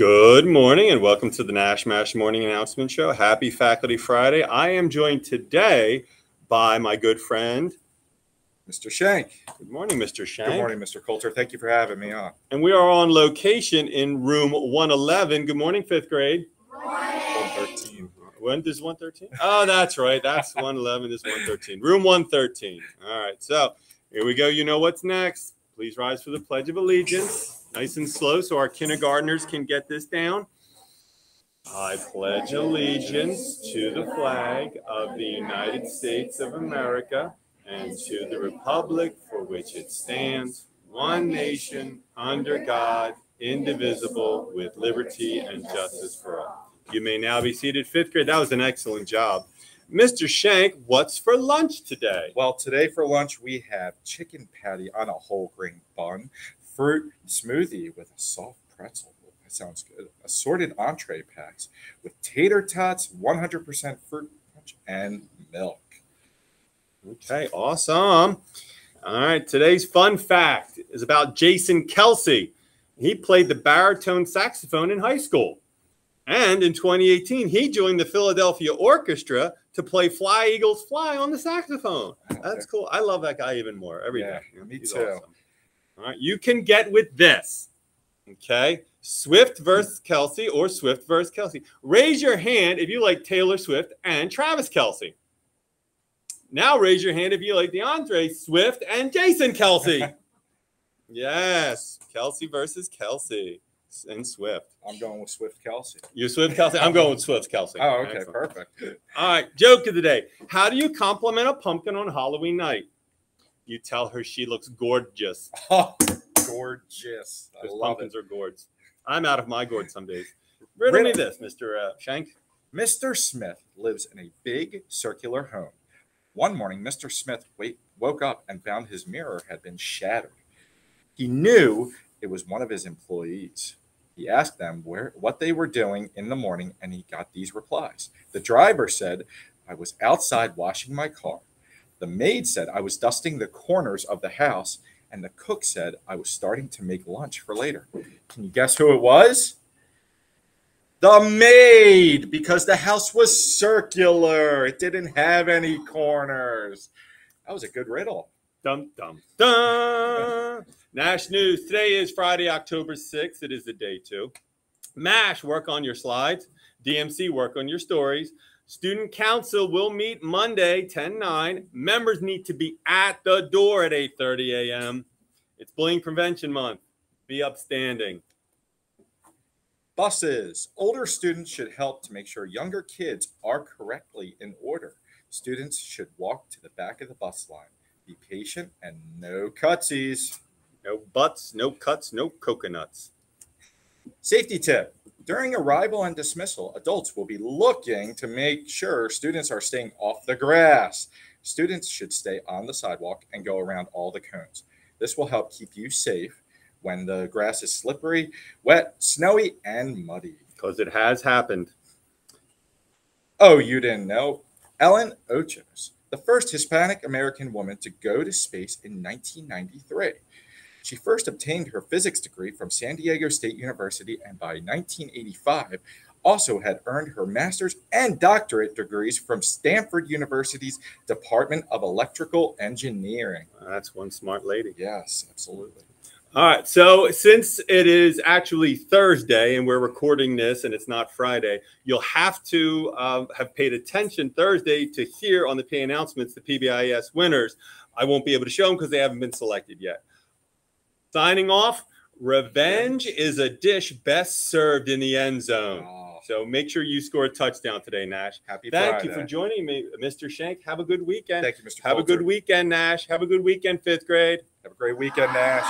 Good morning and welcome to the Nash Mash Morning Announcement Show. Happy Faculty Friday. I am joined today by my good friend, Mr. Shank. good morning, Mr. Shank. Good morning, Mr. Coulter. Thank you for having me on. And we are on location in room 111. Good morning, fifth grade. 113. When does 113? Oh, that's right. That's 111. This is 113. Room 113. All right. So here we go. You know what's next. Please rise for the Pledge of Allegiance. Nice and slow so our kindergartners can get this down. I pledge allegiance to the flag of the United States of America and to the republic for which it stands, one nation, under God, indivisible, with liberty and justice for all. You may now be seated. Fifth grade, that was an excellent job. Mr. Shank, what's for lunch today? Well, today for lunch, we have chicken patty on a whole grain bun, fruit smoothie with a soft pretzel. That sounds good. Assorted entree packs with tater tots, 100% fruit punch, and milk. Okay, awesome. All right, today's fun fact is about Jason Kelce. He played the baritone saxophone in high school. And in 2018, he joined the Philadelphia Orchestra to play Fly Eagles Fly on the saxophone. Oh, That's cool. I love that guy even more every day. Yeah, me He's too. All right, you can get with this. Okay, Swift versus Kelce or Swift versus Kelce. Raise your hand if you like Taylor Swift and Travis Kelce. Now raise your hand if you like DeAndre Swift and Jason Kelce. yes, Kelce versus Kelce and Swift. I'm going with Swift Kelce. You're Swift Kelce. I'm going with Swift Kelce. Oh, okay, Excellent. perfect. All right, joke of the day. How do you compliment a pumpkin on Halloween night? You tell her she looks gorgeous. Oh, gorgeous. I Because love pumpkins it. are gourds. I'm out of my gourd some days. Riddle me this, Mr. Uh, Shank. Mr. Smith lives in a big circular home. One morning, Mr. Smith wake, woke up and found his mirror had been shattered. He knew it was one of his employees. He asked them where what they were doing in the morning, and he got these replies. The driver said, I was outside washing my car. The maid said, I was dusting the corners of the house. And the cook said, I was starting to make lunch for later. Can you guess who it was? The maid, because the house was circular. It didn't have any corners. That was a good riddle. Dum, dum, dum. Nash News. Today is Friday, October 6th. It is the day two. MASH, work on your slides. DMC, work on your stories. Student Council will meet Monday, 10 9. Members need to be at the door at 8 30 a.m. It's Bullying Prevention Month. Be upstanding. Buses. Older students should help to make sure younger kids are correctly in order. Students should walk to the back of the bus line. Be patient and no cutsies. No butts, no cuts, no coconuts. Safety tip. During arrival and dismissal, adults will be looking to make sure students are staying off the grass. Students should stay on the sidewalk and go around all the cones. This will help keep you safe when the grass is slippery, wet, snowy, and muddy. Because it has happened. Oh, you didn't know? Ellen Ochoa, the first Hispanic American woman to go to space in 1993. She first obtained her physics degree from San Diego State University and by 1985 also had earned her master's and doctorate degrees from Stanford University's Department of Electrical Engineering. That's one smart lady. Yes, absolutely. All right. So since it is actually Thursday and we're recording this and it's not Friday, you'll have to um, have paid attention Thursday to hear on the PA announcements the PBIS winners. I won't be able to show them because they haven't been selected yet. Signing off. Revenge is a dish best served in the end zone. Oh, So make sure you score a touchdown today, Nash. happy Thank you for joining me, Mr. Shank. Have a good weekend. Thank you, Mr. Have a good weekend, Nash. Have a good weekend, fifth grade. Have a great weekend, Nash.